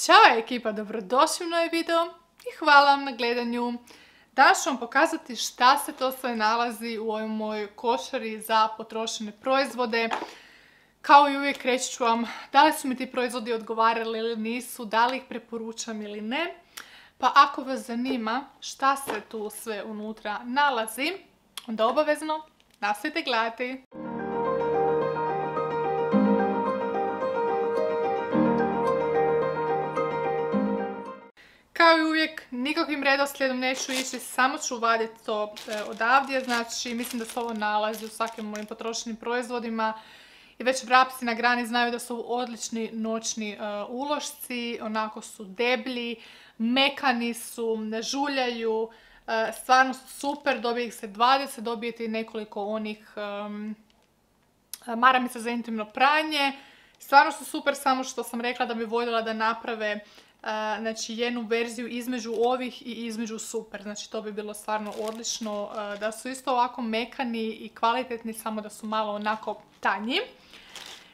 Ćao ekipa, dobrodošli u novi video i hvala vam na gledanju. Danas ću vam pokazati šta se to sve nalazi u ovoj mojoj košari za potrošene proizvode. Kao i uvijek reći ću vam da li su mi ti proizvodi odgovarali ili nisu, da li ih preporučam ili ne. Pa ako vas zanima šta se tu sve unutra nalazi, onda obavezno nastavite gledati. Nikakvim redoslijedom neću ići, samo ću vaditi to e, odavdje. Znači, mislim da se ovo nalazi u svakim mojim potrošenim proizvodima. I već vrapci na grani znaju da su odlični noćni e, ulošci, onako su deblji, mekani su, ne žuljaju, e, stvarno su super, dobije ih se 20, dobijete i nekoliko onih maramica za intimno pranje. Stvarno su super, samo što sam rekla da bi voljela da naprave znači jednu verziju između ovih i između super. Znači to bi bilo stvarno odlično da su isto ovako mekani i kvalitetni, samo da su malo onako tanji.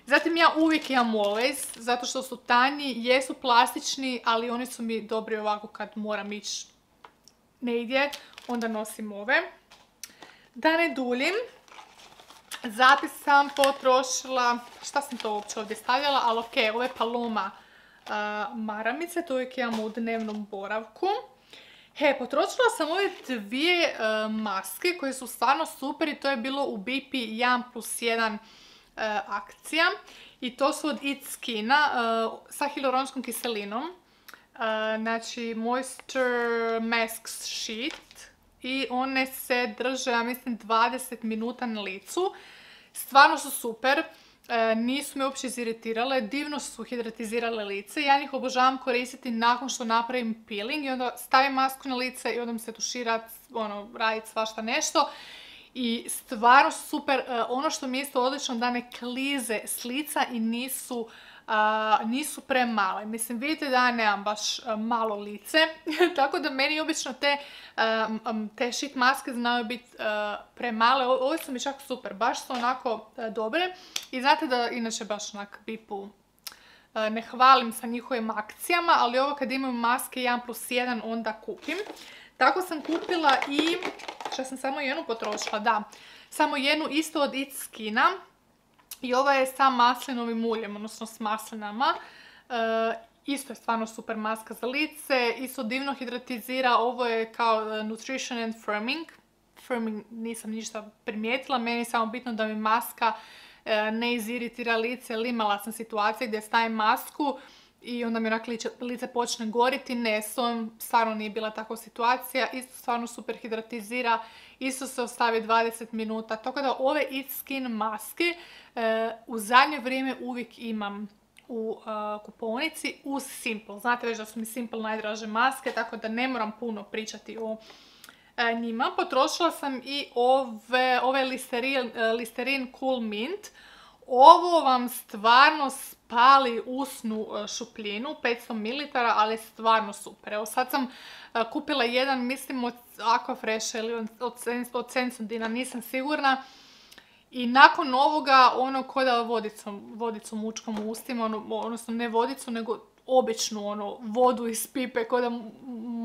Zatim ja uvijek imam Always, zato što su tanji, jesu plastični, ali oni su mi dobri ovako kad moram ići negdje, onda nosim ove. Da ne duljim, zatim sam potrošila, šta sam to uopće ovdje stavljala, ali ok, ove Paloma maramice, to uvijek imamo u dnevnom boravku. He, potrošila sam ove dvije e, maske koje su stvarno super i to je bilo u BP 1 plus 1 e, akcija. I to su od It Skina e, sa hiloronskom kiselinom. Znači Moisture Mask Sheet. I one se drže, ja mislim, 20 minuta na licu. Stvarno su super. E, nisu me uopće iziritirale, divno su hidratizirale lice. Ja njih obožavam koristiti nakon što napravim peeling i onda stavim masku na lice i onda mi se tuširat, ono, radit svašta nešto. I stvarno su super, e, ono što mi je isto odlično da ne klize s lica i nisu nisu premale. Mislim, vidite da ja nemam baš malo lice, tako da meni obično te, te sheet maske znaju biti premale. Ove su mi čak super, baš su onako dobre. I znate da inače baš onak bipu ne hvalim sa njihovim akcijama, ali ovo kad imaju maske 1 plus 1 onda kupim. Tako sam kupila i, što sam samo jednu potrošila, da, samo jednu isto od It Skina. I ova je sa maslinovim uljem, odnosno s maslinama. E, isto je stvarno super maska za lice, isto divno hidratizira, ovo je kao e, Nutrition and Firming. Firming nisam ništa primijetila, meni je samo bitno da mi maska e, ne iziritira lice, imala sam situacije gdje stavim masku i onda mi onak lice, počne goriti, ne, stvarno nije bila takva situacija, isto stvarno super hidratizira, isto se ostavi 20 minuta, tako da ove It Skin maske e, u zadnje vrijeme uvijek imam u e, kupovnici uz Simple. Znate već da su mi Simple najdraže maske, tako da ne moram puno pričati o e, njima. Potrošila sam i ove, ove Listerin, Listerin Cool Mint. Ovo vam stvarno spali usnu e, šupljinu, 500 ml, ali stvarno super. Evo sad sam e, kupila jedan, mislim od Aquafresh ili od, od Sensodina, nisam sigurna. I nakon ovoga, ono ko da vodicom, vodicom mučkom u ustima, ono, odnosno ne vodicu, nego običnu ono, vodu iz pipe, ko da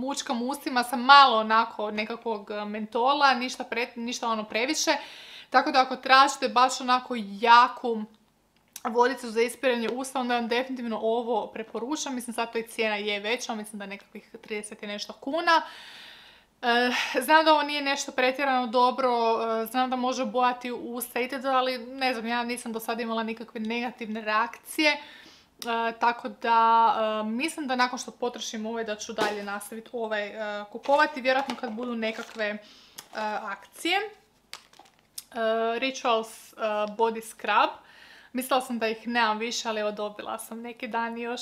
mučkam ustima sa malo onako nekakvog mentola, ništa, ništa ono previše. Tako da ako tražite baš onako jaku vodicu za ispiranje usta, onda vam definitivno ovo preporučam. Mislim, zato i cijena je veća, mislim da nekakvih 30 i nešto kuna. E, znam da ovo nije nešto pretjerano dobro, e, znam da može bojati usta i ali ne znam, ja nisam do sada imala nikakve negativne reakcije. E, tako da mislim da nakon što potrošim ovaj da ću dalje nastaviti ovaj kupovati, vjerojatno kad budu nekakve akcije. Rituals Body Scrub. Mislila sam da ih nemam više, ali evo dobila sam neki dan još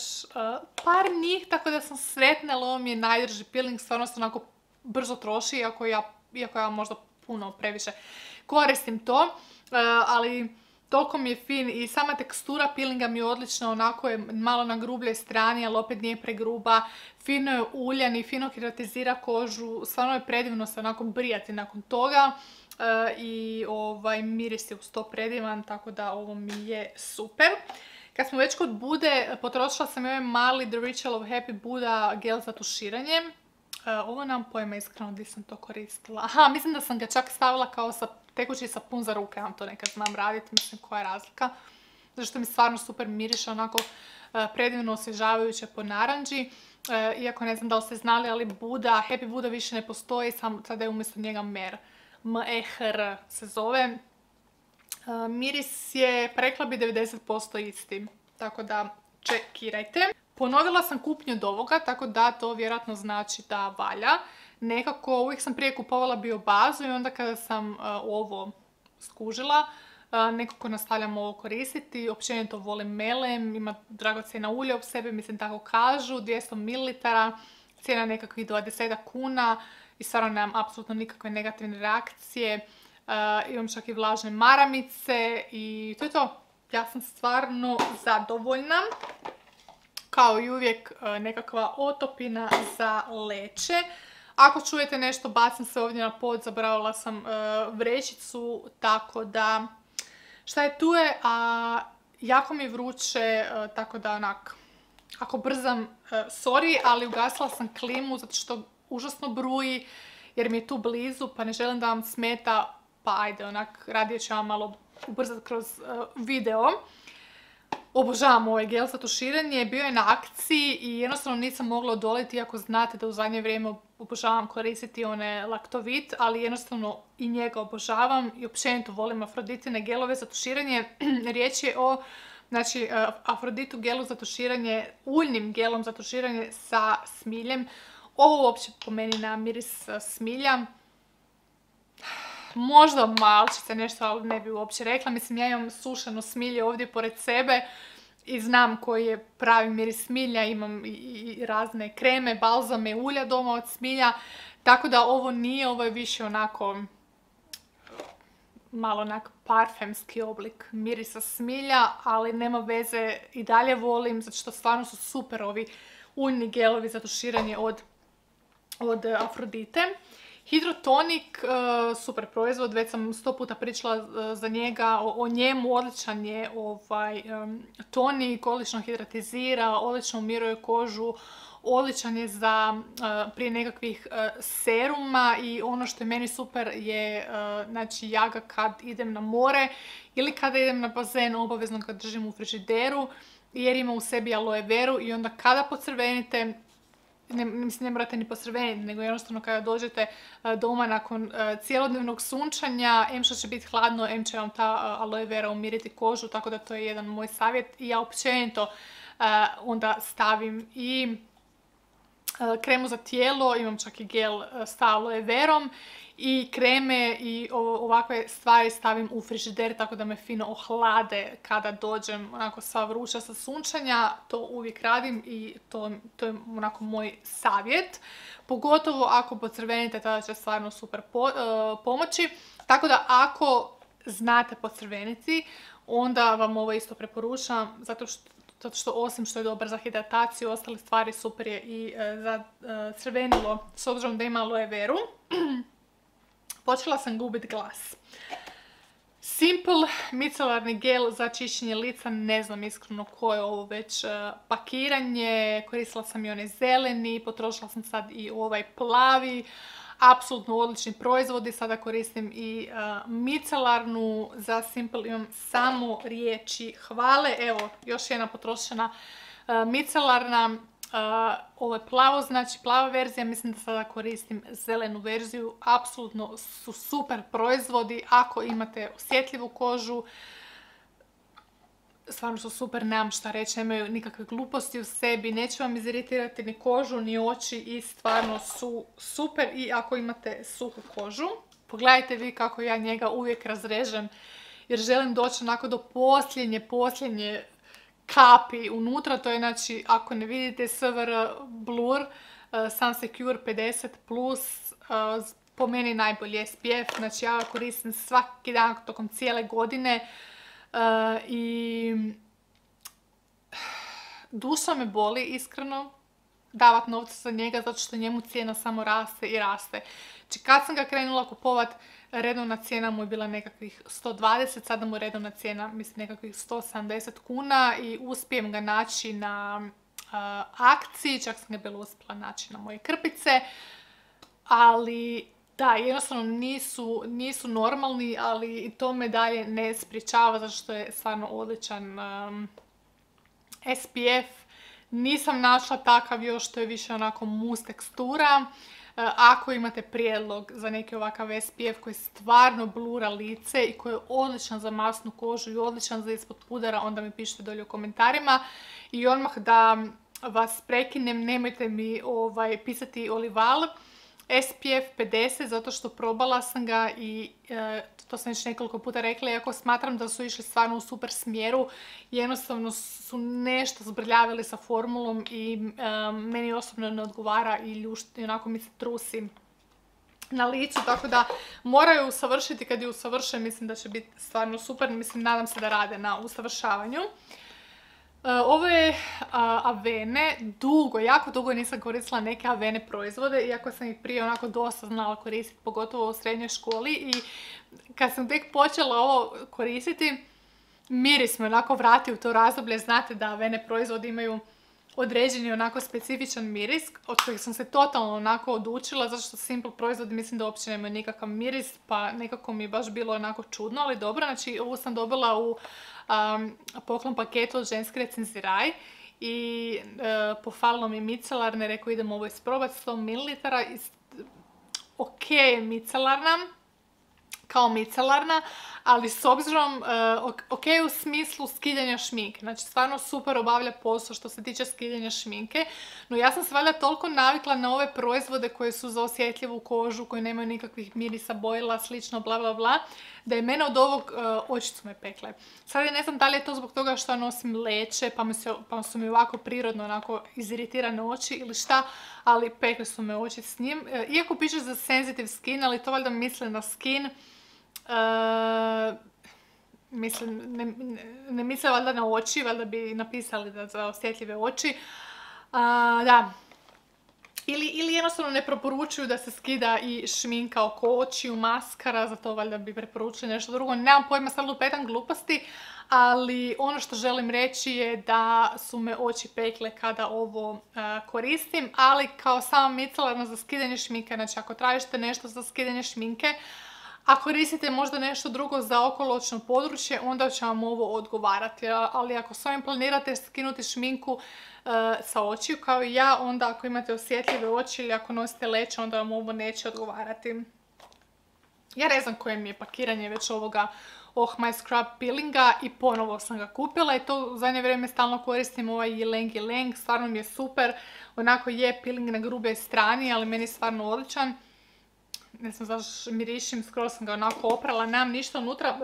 par njih, tako da sam sretna, ali ovo mi je najdrži peeling, stvarno se onako brzo troši, iako ja, iako ja možda puno previše koristim to, ali toliko mi je fin i sama tekstura peelinga mi je odlična, onako je malo na grubljoj strani, ali opet nije pregruba, fino je uljan i fino hidratizira kožu, stvarno je predivno se onako brijati nakon toga. E, i ovaj, miris je uz to predivan, tako da ovo mi je super. Kad smo već kod bude, potrošila sam ovaj mali The Ritual of Happy Buddha gel za tuširanje. E, ovo nam pojma iskreno gdje sam to koristila. Aha, mislim da sam ga čak stavila kao sa tekući sapun za ruke, vam to nekad znam raditi, mislim koja je razlika. Zato što mi stvarno super miriše, onako e, predivno osvježavajuće po naranđi. E, iako ne znam da li ste znali, ali Buda, Happy Buda više ne postoji, sam sada je umjesto njega Mer. M-E-H-R se zove. Miris je, prekla bi 90% isti, tako da čekirajte. Ponovila sam kupnju od ovoga, tako da to vjerojatno znači da valja. Nekako, uvijek sam prije kupovala biobazu i onda kada sam ovo skužila, nekako nastavljam ovo koristiti. Općenito volim melem, ima dragocjena ulja u sebi, mislim tako kažu, 200 ml, cijena nekakvih 20 kuna i stvarno nemam apsolutno nikakve negativne reakcije. imam čak i vlažne maramice i to je to. Ja sam stvarno zadovoljna. Kao i uvijek nekakva otopina za leće. Ako čujete nešto, bacim se ovdje na pod, zaboravila sam vrećicu, tako da šta je tu je, a jako mi vruće, tako da onak, ako brzam, sorry, ali ugasila sam klimu zato što užasno bruji jer mi je tu blizu pa ne želim da vam smeta pa ajde onak radije ću vam malo ubrzati kroz video. Obožavam ovaj gel za tuširanje, bio je na akciji i jednostavno nisam mogla odoliti iako znate da u zadnje vrijeme obožavam koristiti one laktovit, ali jednostavno i njega obožavam i općenito volim afroditine gelove za tuširanje. Riječ je o znači, uh, afroditu gelu za tuširanje, uljnim gelom za tuširanje sa smiljem. Ovo uopće po meni na miris smilja. Možda malčice nešto, ali ne bi uopće rekla. Mislim, ja imam sušeno smilje ovdje pored sebe i znam koji je pravi miris smilja. Imam i, razne kreme, balzame, ulja doma od smilja. Tako da ovo nije, ovo je više onako malo onak parfemski oblik mirisa smilja, ali nema veze i dalje volim, zato što stvarno su super ovi uljni gelovi za tuširanje od od Afrodite. Hidrotonik, e, super proizvod, već sam sto puta pričala e, za njega, o, njemu odličan je ovaj, tonik, odlično hidratizira, odlično umiruje kožu, odličan je za e, prije nekakvih seruma i ono što je meni super je znači ja ga kad idem na more ili kada idem na bazen obavezno ga držim u frižideru jer ima u sebi aloe veru i onda kada pocrvenite ne, mislim, ne morate ni posrveniti, nego jednostavno kada dođete e, doma nakon e, cijelodnevnog sunčanja, em što će biti hladno, em će vam ta e, aloe vera umiriti kožu, tako da to je jedan moj savjet. I ja općenito onda stavim i kremu za tijelo, imam čak i gel s aloe verom i kreme i ovakve stvari stavim u frižider tako da me fino ohlade kada dođem onako sva vruća sa sunčanja. To uvijek radim i to, to je onako moj savjet. Pogotovo ako pocrvenite tada će stvarno super e, pomoći. Tako da ako znate pocrveniti onda vam ovo isto preporučam zato što zato što osim što je dobar za hidrataciju, ostale stvari super je i e, za e, crvenilo s obzirom da ima aloe veru. Počela sam gubiti glas. Simple micelarni gel za čišćenje lica, ne znam iskreno koje je ovo već e, pakiranje, koristila sam i onaj zeleni, potrošila sam sad i ovaj plavi, apsolutno odlični proizvodi, sada koristim i e, micelarnu, za Simple imam samo riječi hvale, evo još jedna potrošena e, micelarna, ovo je plavo, znači plava verzija, mislim da sada koristim zelenu verziju. Apsolutno su super proizvodi ako imate osjetljivu kožu. Stvarno su super, nemam šta reći, nemaju nikakve gluposti u sebi, neće vam iziritirati ni kožu ni oči i stvarno su super i ako imate suhu kožu. Pogledajte vi kako ja njega uvijek razrežem jer želim doći onako do posljednje, posljednje kapi unutra, to je znači ako ne vidite SVR Blur, uh, Sun Secure 50+, plus, uh, po meni najbolji SPF, znači ja koristim svaki dan tokom cijele godine i duša me boli iskreno davat novce za njega zato što njemu cijena samo raste i raste. Znači kad sam ga krenula kupovat, redovna cijena mu je bila nekakvih 120, sada mu redovna cijena mislim nekakvih 170 kuna i uspijem ga naći na akciji, čak sam ga bila uspjela naći na moje krpice, ali da, jednostavno nisu, nisu normalni, ali to me dalje ne spričava zato što je stvarno odličan SPF. Nisam našla takav još, to je više onako mus tekstura. E, ako imate prijedlog za neki ovakav SPF koji stvarno blura lice i koji je odličan za masnu kožu i odličan za ispod pudara, onda mi pišite dolje u komentarima. I odmah da vas prekinem, nemojte mi ovaj, pisati olival. SPF 50 zato što probala sam ga i e, to sam već nekoliko puta rekla, iako smatram da su išli stvarno u super smjeru, jednostavno su nešto zbrljavili sa formulom i e, meni osobno ne odgovara i, ljušti, onako mi se trusi na licu, tako da moraju usavršiti kad je usavršen, mislim da će biti stvarno super, mislim nadam se da rade na usavršavanju. E, ovo je Avene, dugo, jako dugo nisam koristila neke Avene proizvode, iako sam ih prije onako dosta znala koristiti, pogotovo u srednjoj školi. I kad sam tek počela ovo koristiti, miris me onako vratio u to razdoblje, znate da Avene proizvodi imaju određeni onako specifičan miris od kojeg sam se totalno onako odučila zato što Simple proizvodi mislim da uopće nemaju nikakav miris pa nekako mi je baš bilo onako čudno ali dobro, znači ovu sam dobila u poklon paketu od ženske recenziraj i pofalilo mi micelarne, rekao idem ovo isprobati 100 ml. Ok je micelarna, kao micelarna, ali s obzirom, uh, ok u smislu skidanja šminke, znači stvarno super obavlja posao što se tiče skidanja šminke, no ja sam se valjda toliko navikla na ove proizvode koje su za osjetljivu kožu, koje nemaju nikakvih mirisa, bojila, slično, bla bla bla, da je mene od ovog uh, očicu me pekle. Sad ja ne znam da li je to zbog toga što nosim leće, pa, pa su mi ovako prirodno onako iziritirane oči ili šta, ali pekle su me oči s njim. Uh, iako piše za sensitive skin, ali to valjda misle na skin, Uh, mislim, ne, ne misle valjda na oči, valjda bi napisali da za osjetljive oči. da, ili, ili jednostavno ne preporučuju da se skida i šminka oko očiju, maskara, za to valjda bi preporučili nešto drugo. Nemam pojma, sad lupetam gluposti, ali ono što želim reći je da su me oči pekle kada ovo koristim, ali kao sama micelarna za skidanje šminke, znači ako tražite nešto za skidanje šminke, ako koristite možda nešto drugo za okoločno područje, onda će vam ovo odgovarati. Ali ako s ovim planirate skinuti šminku e, sa očiju kao i ja, onda ako imate osjetljive oči ili ako nosite leće, onda vam ovo neće odgovarati. Ja ne znam koje mi je pakiranje već ovoga Oh My Scrub peelinga i ponovo sam ga kupila i to u zadnje vrijeme stalno koristim ovaj Ylang Ylang, stvarno mi je super. Onako je peeling na grube strani, ali meni je stvarno odličan ne znam zašto mirišim, skoro sam ga onako oprala, nemam ništa unutra.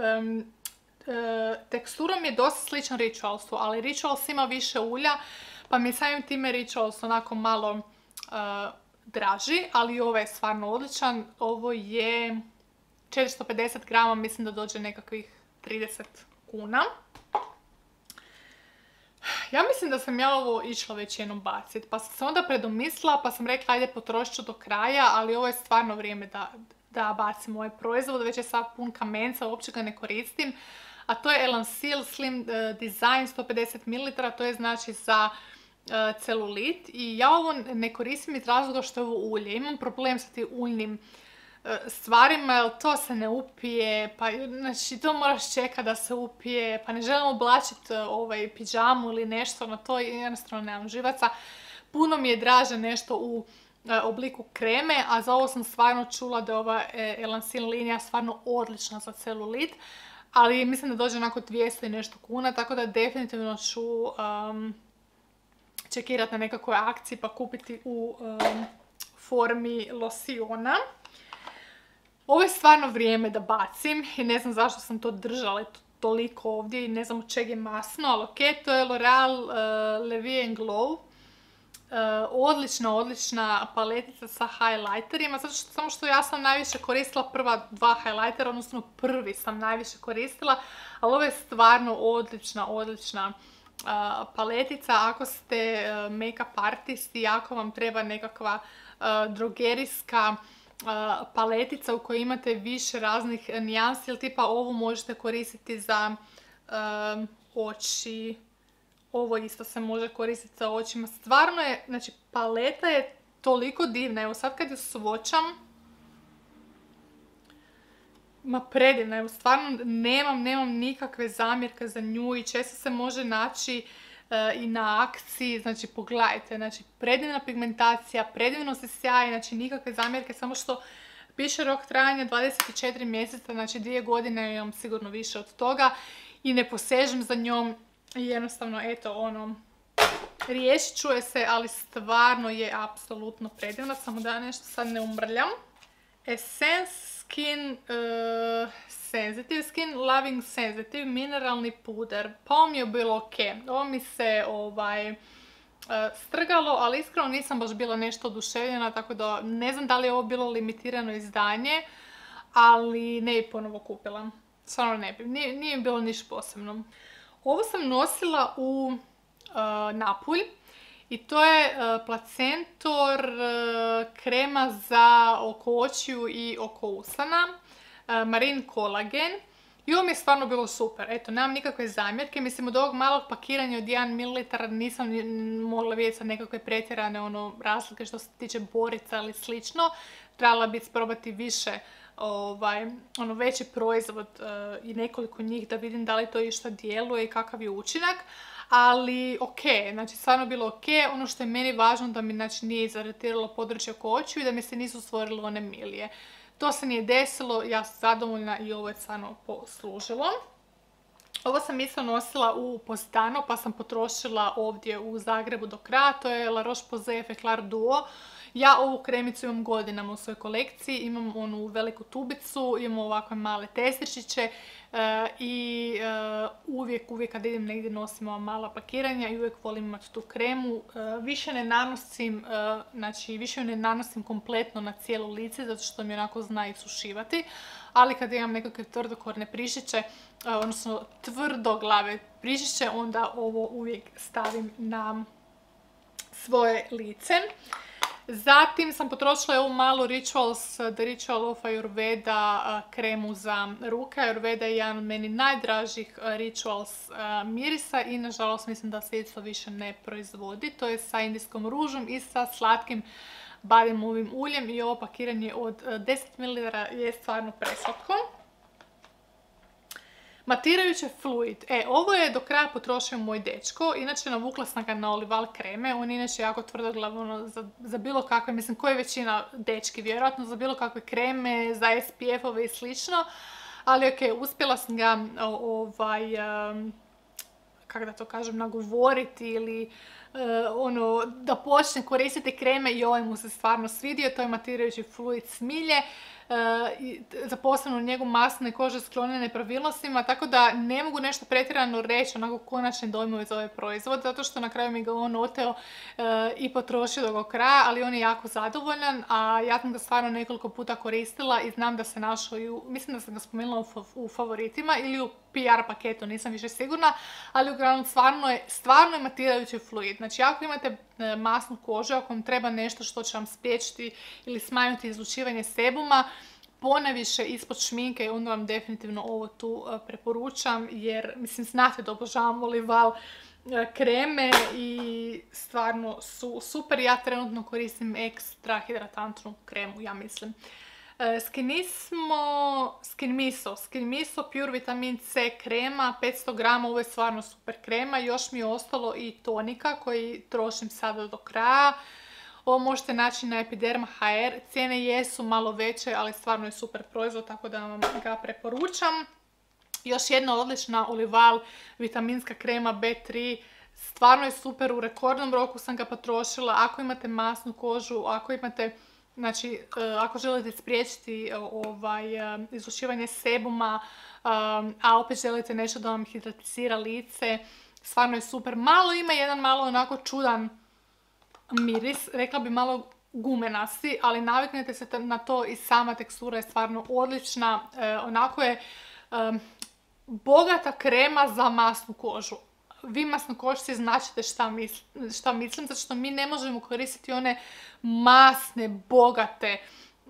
E, teksturom je dosta sličan Ritualsu, ali Rituals ima više ulja, pa mi samim time Rituals onako malo e, draži, ali ovo je stvarno odličan. Ovo je 450 grama, mislim da dođe nekakvih 30 kuna. Ja mislim da sam ja ovo išla već jednom baciti, pa sam se onda predomislila, pa sam rekla ajde potrošit ću do kraja, ali ovo je stvarno vrijeme da, da bacim ovaj proizvod, već je sad pun kamenca, uopće ga ne koristim. A to je Elansil Slim eh, Design 150 ml, to je znači za eh, celulit i ja ovo ne koristim iz razloga što je ovo ulje. Imam problem sa tim uljnim stvarima, jer to se ne upije, pa znači to moraš čekati da se upije, pa ne želim oblačiti e, ovaj piđamu ili nešto na to, jednostavno nemam živaca. Puno mi je draže nešto u e, obliku kreme, a za ovo sam stvarno čula da je ova e, Elansin linija stvarno odlična za celulit, ali mislim da dođe onako 200 i nešto kuna, tako da definitivno ću čekirati na nekakvoj akciji pa kupiti u formi losiona. Ovo je stvarno vrijeme da bacim i ne znam zašto sam to držala toliko ovdje i ne znam od čeg je masno, ali ok, to je L'Oreal uh, Levie Glow. Uh, odlična, odlična paletica sa highlighterima, zato što samo što ja sam najviše koristila prva dva highlightera, odnosno prvi sam najviše koristila, ali ovo je stvarno odlična, odlična paletica. Ako ste make-up artist i ako vam treba nekakva drogerijska paletica u kojoj imate više raznih nijansi ili tipa ovu možete koristiti za oči. Ovo isto se može koristiti za očima. Stvarno je, znači paleta je toliko divna. Evo sad kad ju svočam, ma predivna, evo stvarno nemam, nemam nikakve zamjerke za nju i često se može naći i na akciji, znači pogledajte, znači predivna pigmentacija, predivno se sjaji, znači nikakve zamjerke, samo što piše rok trajanja 24 mjeseca, znači dvije godine imam sigurno više od toga i ne posežem za njom i jednostavno eto ono riješit ću je se, ali stvarno je apsolutno predivna, samo da nešto sad ne umrljam. Essence Skin uh, Sensitive, Skin Loving Sensitive, mineralni puder. Pa ovo mi je bilo ok. Ovo mi se ovaj, uh, strgalo, ali iskreno nisam baš bila nešto oduševljena, tako da ne znam da li je ovo bilo limitirano izdanje, ali ne bi ponovo kupila. Stvarno ne bi, nije, nije bilo niš posebno. Ovo sam nosila u uh, Napulj i to je uh, placentor uh, krema za oko očiju i oko usana, Marine Collagen. I ovo mi je stvarno bilo super. Eto, nemam nikakve zamjerke. Mislim, od ovog malog pakiranja od 1 ml nisam mogla vidjeti sad nekakve pretjerane ono, razlike što se tiče borica ili slično. Trebala bi probati više ovaj, ono veći proizvod i nekoliko njih da vidim da li to išta djeluje i kakav je učinak ali ok, znači stvarno bilo ok. Ono što je meni važno da mi znači, nije izaratiralo područje oko očiju i da mi se nisu stvorile one milije. To se nije desilo, ja sam zadovoljna i ovo je stvarno poslužilo. Ovo sam isto nosila u Postano pa sam potrošila ovdje u Zagrebu do kraja. To je La Roche-Posay Feclar Duo. Ja ovu kremicu imam godinama u svojoj kolekciji, imam onu veliku tubicu, imam ovakve male testičiće e, i e, uvijek, uvijek kad idem negdje nosim ova mala pakiranja i uvijek volim imati tu kremu. E, više ne nanosim, znači više ne nanosim kompletno na cijelo lice zato što mi onako zna isušivati, ali kad imam nekakve tvrdokorne prišiće, odnosno glave prišiće, onda ovo uvijek stavim na svoje lice. Zatim sam potrošila ovu malu Rituals, The Ritual of Ayurveda kremu za ruke. Ayurveda je jedan od meni najdražih Rituals mirisa i nažalost mislim da se isto više ne proizvodi. To je sa indijskom ružom i sa slatkim badimovim uljem i ovo pakiranje od 10 ml je stvarno preslatko. Matirajući fluid. E, ovo je do kraja potrošio moj dečko. Inače, navukla sam ga na olival kreme. On je inače jako tvrdoglav ono, za, za bilo kakve, mislim, koja je većina dečki, vjerojatno za bilo kakve kreme, za SPF-ove i slično. Ali ok, uspjela sam ga ovaj, kako da to kažem, nagovoriti ili eh, ono, da počne koristiti kreme i ovaj mu se stvarno svidio. To je matirajući fluid smilje za posebno njegu masne kože sklone nepravilnostima, tako da ne mogu nešto pretjerano reći onako konačne dojmove za ovaj proizvod, zato što na kraju mi ga on oteo e, i potrošio do kraja, ali on je jako zadovoljan, a ja sam ga stvarno nekoliko puta koristila i znam da se našao i mislim da sam ga spomenula u favoritima ili u PR paketu, nisam više sigurna, ali uglavnom stvarno stvarno je matirajući fluid. Znači ako imate e, masnu kožu, ako vam treba nešto što će vam spriječiti ili smanjiti izlučivanje sebuma, ponaviše ispod šminke, onda vam definitivno ovo tu e, preporučam, jer mislim znate da obožavam Olival e, kreme i stvarno su super. Ja trenutno koristim ekstra hidratantnu kremu, ja mislim. E, Skinismo, Skinmiso, Skinmiso Pure Vitamin C krema, 500 grama, ovo je stvarno super krema. Još mi je ostalo i tonika koji trošim sada do kraja. Ovo možete naći na Epiderma HR. Cijene jesu malo veće, ali stvarno je super proizvod, tako da vam ga preporučam. Još jedna odlična Olival vitaminska krema B3. Stvarno je super, u rekordnom roku sam ga potrošila. Ako imate masnu kožu, ako imate Znači, e, ako želite spriječiti e, ovaj, e, izušivanje sebuma, a opet želite nešto da vam hidratizira lice, stvarno je super. Malo ima jedan malo onako čudan miris, rekla bi malo gumenasti, ali naviknete se na to i sama tekstura je stvarno odlična. onako je bogata krema za masnu kožu vi masnokošci značite šta, šta mislim, zato što mi ne možemo koristiti one masne, bogate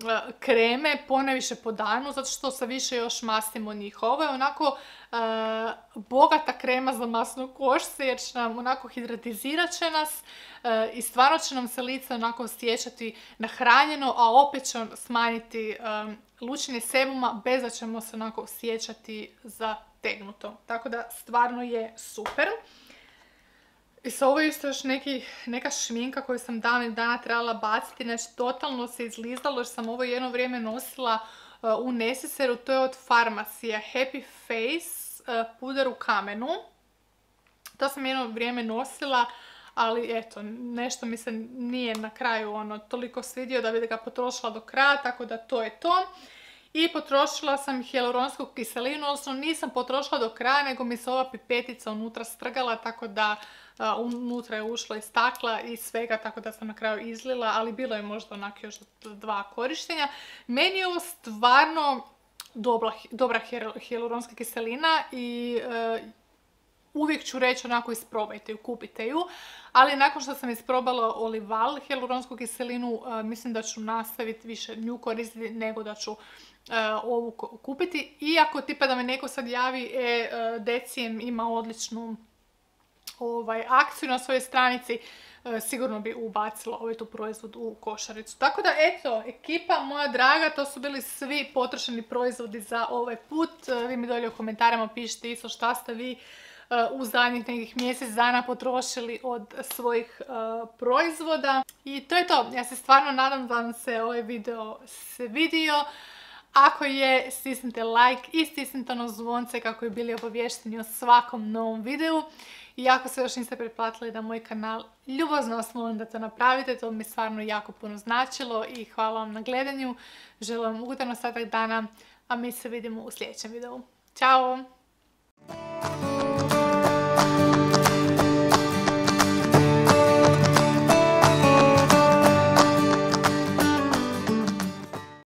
E, kreme poneviše po danu zato što sa više još mastimo njih. Ovo je onako e, bogata krema za masnu košce jer će nam onako hidratizirat će nas e, i stvarno će nam se lice onako osjećati nahranjeno, a opet će smanjiti lučenje sebuma bez da ćemo se onako osjećati zategnuto. Tako da stvarno je super. I sa ovo je isto još neki, neka šminka koju sam dan dana trebala baciti. Znači, totalno se izlizalo jer sam ovo jedno vrijeme nosila uh, u Nesiseru. To je od Farmacija. Happy Face uh, puder u kamenu. To sam jedno vrijeme nosila, ali eto, nešto mi se nije na kraju ono toliko svidio da bi ga potrošila do kraja, tako da to je to. I potrošila sam hialuronsku kiselinu, odnosno nisam potrošila do kraja, nego mi se ova pipetica unutra strgala, tako da unutra je ušla i stakla i svega, tako da sam na kraju izlila, ali bilo je možda onak još dva korištenja. Meni je ovo stvarno dobra, hialuronska kiselina i e, uvijek ću reći onako isprobajte ju, kupite ju, ali nakon što sam isprobala Olival hialuronsku kiselinu, e, mislim da ću nastaviti više nju koristiti nego da ću ovu kupiti. Iako tipa da me neko sad javi, e, Decijem ima odličnu ovaj, akciju na svojoj stranici, e, sigurno bi ubacila ovaj tu proizvod u košaricu. Tako da eto, ekipa moja draga, to su bili svi potrošeni proizvodi za ovaj put. E, vi mi dolje u komentarima pišite isto šta ste vi e, u zadnjih nekih mjesec dana potrošili od svojih proizvoda. I to je to. Ja se stvarno nadam da vam se ovaj video vidio. Ako je, stisnite like i stisnite ono zvonce kako bi bili obavješteni o svakom novom videu. I ako se još niste pretplatili na moj kanal, ljubazno vas molim da to napravite, to mi stvarno jako puno značilo i hvala vam na gledanju. Želim vam ugodan ostatak dana, a mi se vidimo u sljedećem videu. Ćao!